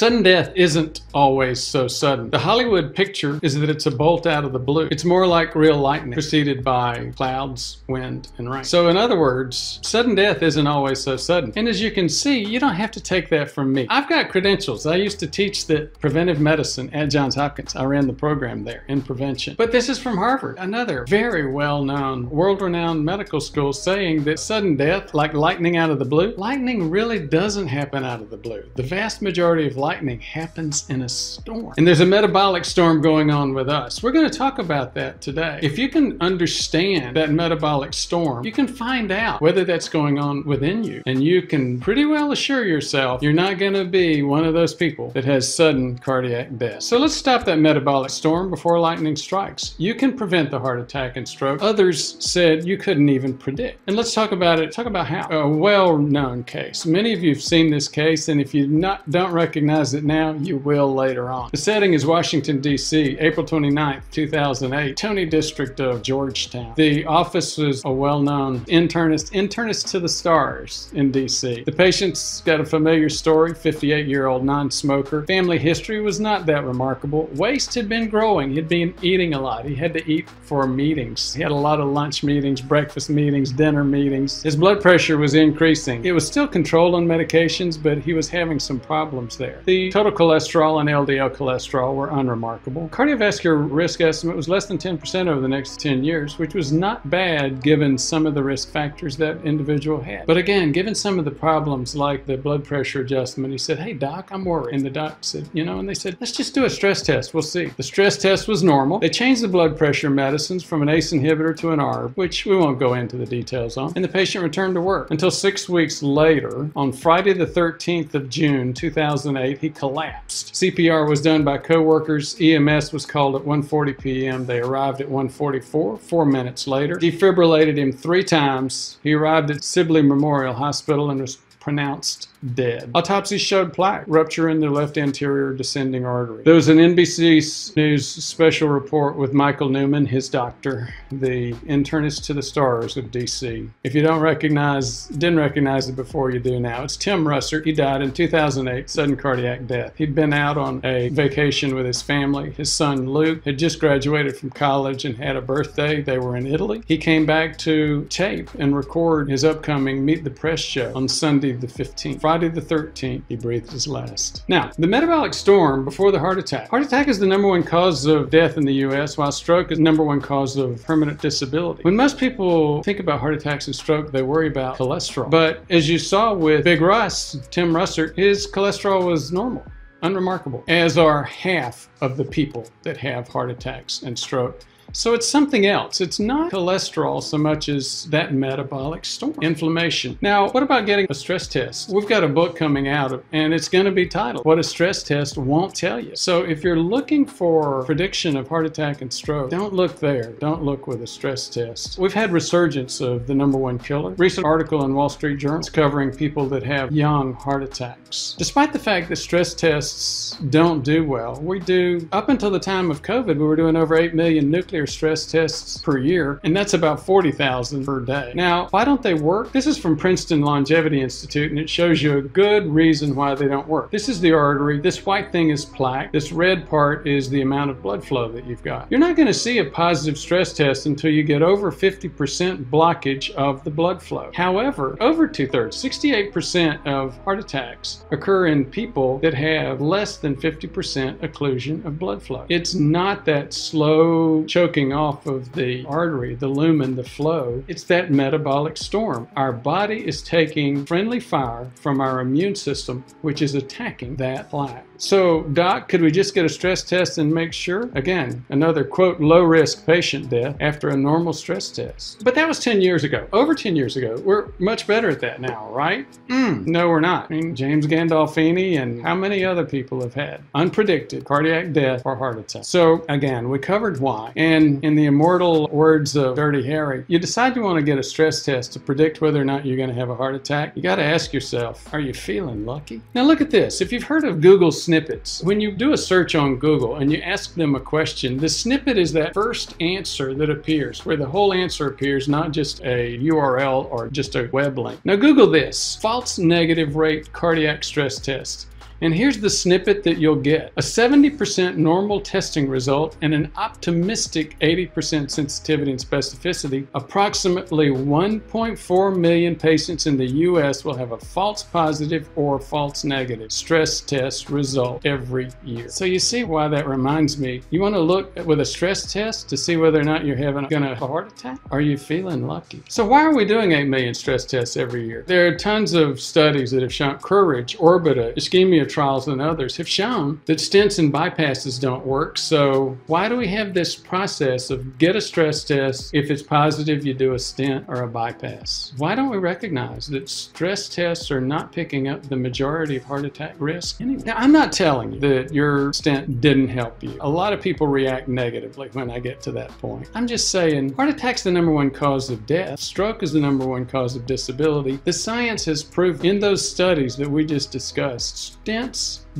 Sudden death isn't always so sudden. The Hollywood picture is that it's a bolt out of the blue. It's more like real lightning, preceded by clouds, wind, and rain. So in other words, sudden death isn't always so sudden. And as you can see, you don't have to take that from me. I've got credentials. I used to teach the preventive medicine at Johns Hopkins. I ran the program there in prevention. But this is from Harvard, another very well-known, world-renowned medical school saying that sudden death, like lightning out of the blue, lightning really doesn't happen out of the blue. The vast majority of lightning happens in a storm. And there's a metabolic storm going on with us. We're going to talk about that today. If you can understand that metabolic storm, you can find out whether that's going on within you. And you can pretty well assure yourself you're not going to be one of those people that has sudden cardiac death. So let's stop that metabolic storm before lightning strikes. You can prevent the heart attack and stroke. Others said you couldn't even predict. And let's talk about it. Talk about how. A well-known case. Many of you have seen this case, and if you not don't recognize it now, you will later on. The setting is Washington, D.C., April 29th, 2008, Tony District of Georgetown. The office was a well-known internist, internist to the stars in D.C. The patient's got a familiar story, 58-year-old non-smoker. Family history was not that remarkable. Waist had been growing. He'd been eating a lot. He had to eat for meetings. He had a lot of lunch meetings, breakfast meetings, dinner meetings. His blood pressure was increasing. It was still controlled on medications, but he was having some problems there. The total cholesterol and LDL cholesterol were unremarkable. Cardiovascular risk estimate was less than 10% over the next 10 years, which was not bad given some of the risk factors that individual had. But again, given some of the problems like the blood pressure adjustment, he said, hey doc, I'm worried. And the doc said, you know, and they said, let's just do a stress test. We'll see. The stress test was normal. They changed the blood pressure medicines from an ACE inhibitor to an ARB, which we won't go into the details on. And the patient returned to work until six weeks later, on Friday the 13th of June 2008, he collapsed. CPR was done by coworkers. EMS was called at 1.40 p.m. They arrived at 1.44, four minutes later. Defibrillated him three times. He arrived at Sibley Memorial Hospital and was pronounced dead. Autopsy showed plaque, rupture in the left anterior descending artery. There was an NBC News special report with Michael Newman, his doctor, the internist to the stars of DC. If you don't recognize, didn't recognize it before, you do now. It's Tim Russert. He died in 2008, sudden cardiac death. He'd been out on a vacation with his family. His son Luke had just graduated from college and had a birthday. They were in Italy. He came back to tape and record his upcoming Meet the Press show on Sunday the 15th. Friday the 13th, he breathed his last. Now, the metabolic storm before the heart attack. Heart attack is the number one cause of death in the U.S., while stroke is number one cause of permanent disability. When most people think about heart attacks and stroke, they worry about cholesterol. But as you saw with Big Russ, Tim Russert, his cholesterol was normal unremarkable, as are half of the people that have heart attacks and stroke. So it's something else. It's not cholesterol so much as that metabolic storm, inflammation. Now, what about getting a stress test? We've got a book coming out and it's going to be titled What a Stress Test Won't Tell You. So if you're looking for prediction of heart attack and stroke, don't look there. Don't look with a stress test. We've had resurgence of the number one killer. Recent article in Wall Street Journal covering people that have young heart attacks. Despite the fact that stress tests don't do well, we do, up until the time of COVID, we were doing over 8 million nuclear stress tests per year, and that's about 40,000 per day. Now, why don't they work? This is from Princeton Longevity Institute, and it shows you a good reason why they don't work. This is the artery. This white thing is plaque. This red part is the amount of blood flow that you've got. You're not going to see a positive stress test until you get over 50% blockage of the blood flow. However, over two-thirds, 68% of heart attacks occur in people that have less than 50% occlusion of blood flow. It's not that slow choking choking off of the artery, the lumen, the flow, it's that metabolic storm. Our body is taking friendly fire from our immune system, which is attacking that plaque. So, doc, could we just get a stress test and make sure? Again, another quote, low risk patient death after a normal stress test. But that was 10 years ago, over 10 years ago. We're much better at that now, right? Mm, no, we're not. I mean, James Gandolfini and how many other people have had unpredicted cardiac death or heart attack. So, again, we covered why. And in the immortal words of Dirty Harry, you decide you want to get a stress test to predict whether or not you're going to have a heart attack. You got to ask yourself, are you feeling lucky? Now, look at this. If you've heard of Google snippets. When you do a search on Google and you ask them a question, the snippet is that first answer that appears, where the whole answer appears, not just a URL or just a web link. Now Google this, false negative rate cardiac stress test. And here's the snippet that you'll get. A 70% normal testing result and an optimistic 80% sensitivity and specificity. Approximately 1.4 million patients in the US will have a false positive or false negative stress test result every year. So you see why that reminds me. You want to look with a stress test to see whether or not you're having a, heart attack? Are you feeling lucky? So why are we doing 8 million stress tests every year? There are tons of studies that have shown Courage, Orbita, ischemia trials, and others have shown that stents and bypasses don't work. So why do we have this process of get a stress test? If it's positive, you do a stent or a bypass. Why don't we recognize that stress tests are not picking up the majority of heart attack risk? Anyway, now, I'm not telling you that your stent didn't help you. A lot of people react negatively when I get to that point. I'm just saying, heart attack's the number one cause of death. Stroke is the number one cause of disability. The science has proven in those studies that we just discussed,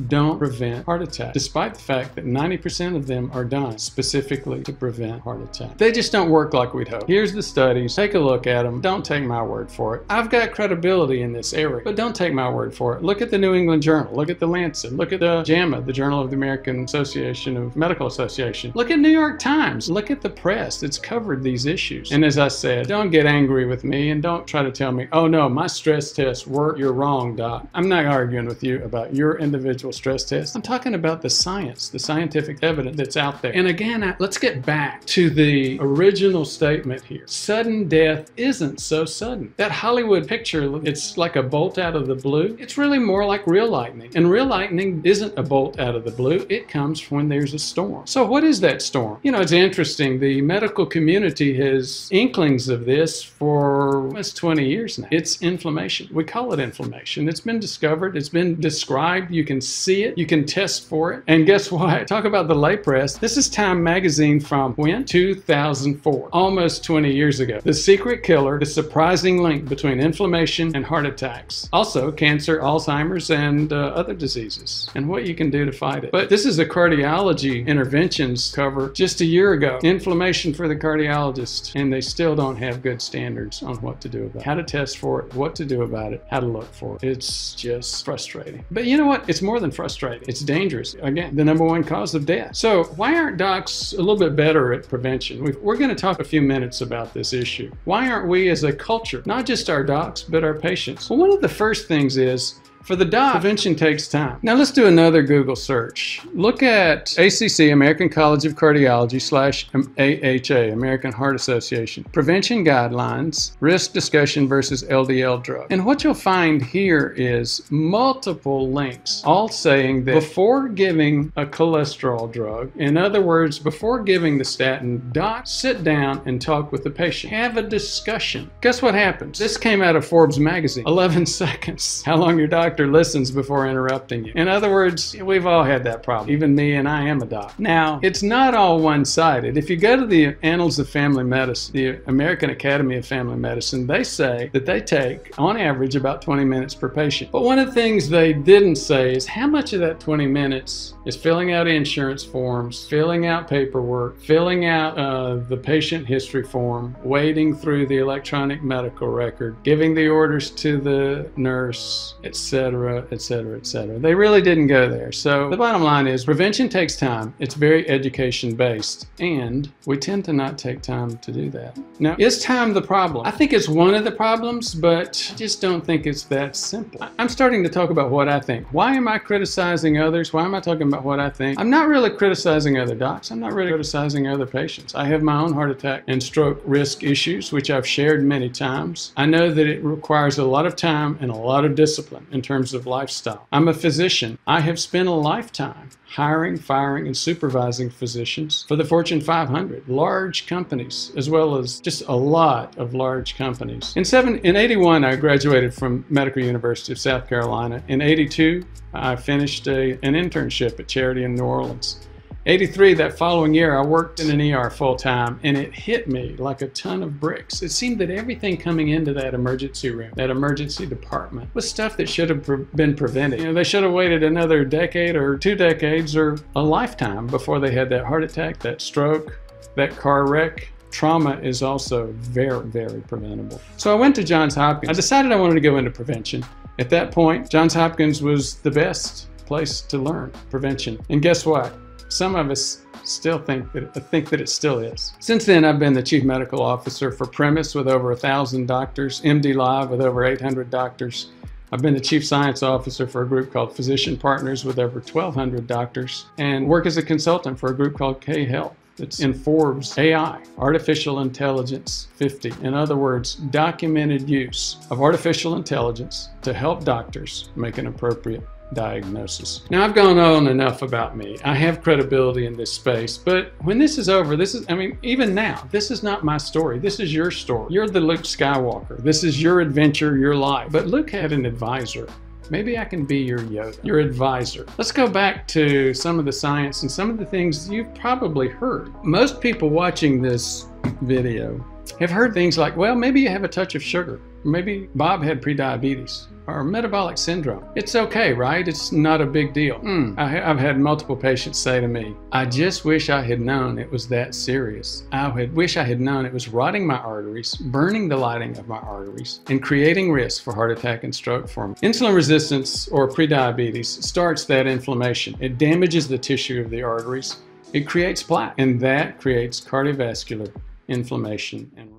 don't prevent heart attack, despite the fact that 90% of them are done specifically to prevent heart attack. They just don't work like we'd hope. Here's the studies. Take a look at them. Don't take my word for it. I've got credibility in this area, but don't take my word for it. Look at the New England Journal. Look at the Lancet. Look at the JAMA, the Journal of the American Association of Medical Association. Look at New York Times. Look at the press that's covered these issues. And as I said, don't get angry with me and don't try to tell me, oh no, my stress tests work. You're wrong, doc. I'm not arguing with you about your individual stress test. I'm talking about the science, the scientific evidence that's out there. And again, let's get back to the original statement here. Sudden death isn't so sudden. That Hollywood picture, it's like a bolt out of the blue. It's really more like real lightning. And real lightning isn't a bolt out of the blue. It comes when there's a storm. So what is that storm? You know, it's interesting. The medical community has inklings of this for almost 20 years now. It's inflammation. We call it inflammation. It's been discovered. It's been described. You can see it, you can test for it. And guess what? Talk about the lay press. This is Time magazine from when? 2004, almost 20 years ago. The secret killer, the surprising link between inflammation and heart attacks. Also, cancer, Alzheimer's, and uh, other diseases, and what you can do to fight it. But this is a cardiology interventions cover just a year ago. Inflammation for the cardiologist, and they still don't have good standards on what to do about it. How to test for it, what to do about it, how to look for it. It's just frustrating. But you know what? It's more than frustrating. It's dangerous. Again, the number one cause of death. So why aren't docs a little bit better at prevention? we are going to talk a few minutes about this issue. Why aren't we as a culture, not just our docs, but our patients? Well, one of the first things is for the doc, prevention takes time. Now let's do another Google search. Look at ACC, American College of Cardiology slash AHA, American Heart Association, prevention guidelines, risk discussion versus LDL drug. And what you'll find here is multiple links, all saying that before giving a cholesterol drug, in other words, before giving the statin, doc, sit down and talk with the patient. Have a discussion. Guess what happens? This came out of Forbes magazine. 11 seconds. How long your doc doctor listens before interrupting you. In other words, we've all had that problem, even me, and I am a doc. Now, it's not all one sided. If you go to the Annals of Family Medicine, the American Academy of Family Medicine, they say that they take, on average, about 20 minutes per patient. But one of the things they didn't say is how much of that 20 minutes is filling out insurance forms, filling out paperwork, filling out uh, the patient history form, wading through the electronic medical record, giving the orders to the nurse, etc etc., etc., etc. They really didn't go there. So the bottom line is prevention takes time. It's very education based, and we tend to not take time to do that. Now, is time the problem? I think it's one of the problems, but I just don't think it's that simple. I'm starting to talk about what I think. Why am I criticizing others? Why am I talking about what I think? I'm not really criticizing other docs. I'm not really criticizing other patients. I have my own heart attack and stroke risk issues, which I've shared many times. I know that it requires a lot of time and a lot of discipline in terms of lifestyle. I'm a physician. I have spent a lifetime hiring, firing, and supervising physicians for the Fortune 500, large companies, as well as just a lot of large companies. In, seven, in 81, I graduated from Medical University of South Carolina. In 82, I finished a, an internship at Charity in New Orleans. 83, that following year, I worked in an ER full time and it hit me like a ton of bricks. It seemed that everything coming into that emergency room, that emergency department, was stuff that should have been prevented. You know, they should have waited another decade or two decades or a lifetime before they had that heart attack, that stroke, that car wreck. Trauma is also very, very preventable. So I went to Johns Hopkins. I decided I wanted to go into prevention. At that point, Johns Hopkins was the best place to learn prevention. And guess what? Some of us still think that think that it still is. Since then, I've been the chief medical officer for Premise with over a thousand doctors, MD Live with over 800 doctors. I've been the chief science officer for a group called Physician Partners with over 1,200 doctors, and work as a consultant for a group called K Health. It's in Forbes AI, Artificial Intelligence 50. In other words, documented use of artificial intelligence to help doctors make an appropriate diagnosis. Now, I've gone on enough about me. I have credibility in this space, but when this is over, this is, I mean, even now, this is not my story. This is your story. You're the Luke Skywalker. This is your adventure, your life. But Luke had an advisor. Maybe I can be your Yoda, your advisor. Let's go back to some of the science and some of the things you've probably heard. Most people watching this video have heard things like, well, maybe you have a touch of sugar. Maybe Bob had prediabetes or metabolic syndrome. It's okay, right? It's not a big deal. Mm, I, have had multiple patients say to me, I just wish I had known it was that serious. I had, wish I had known it was rotting my arteries, burning the lining of my arteries, and creating risk for heart attack and stroke for me. Insulin resistance or prediabetes starts that inflammation. It damages the tissue of the arteries. It creates plaque, and that creates cardiovascular inflammation and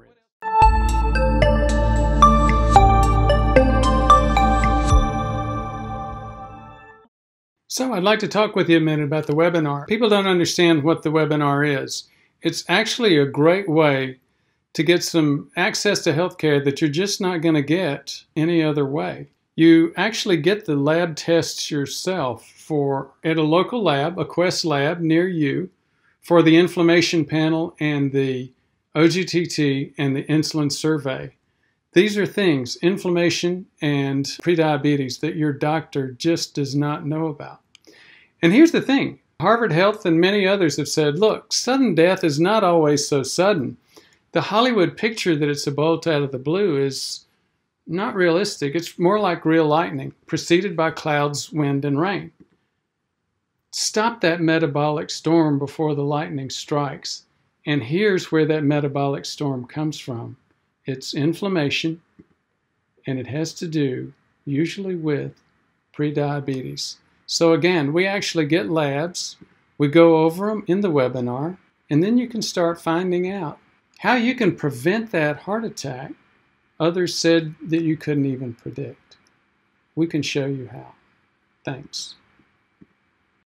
So I'd like to talk with you a minute about the webinar. People don't understand what the webinar is. It's actually a great way to get some access to healthcare that you're just not going to get any other way. You actually get the lab tests yourself for at a local lab, a Quest lab near you, for the inflammation panel and the OGTT and the insulin survey. These are things, inflammation and prediabetes, that your doctor just does not know about. And here's the thing Harvard Health and many others have said look, sudden death is not always so sudden. The Hollywood picture that it's a bolt out of the blue is not realistic. It's more like real lightning, preceded by clouds, wind, and rain. Stop that metabolic storm before the lightning strikes. And here's where that metabolic storm comes from it's inflammation, and it has to do usually with prediabetes. So again, we actually get labs, we go over them in the webinar, and then you can start finding out how you can prevent that heart attack others said that you couldn't even predict. We can show you how. Thanks.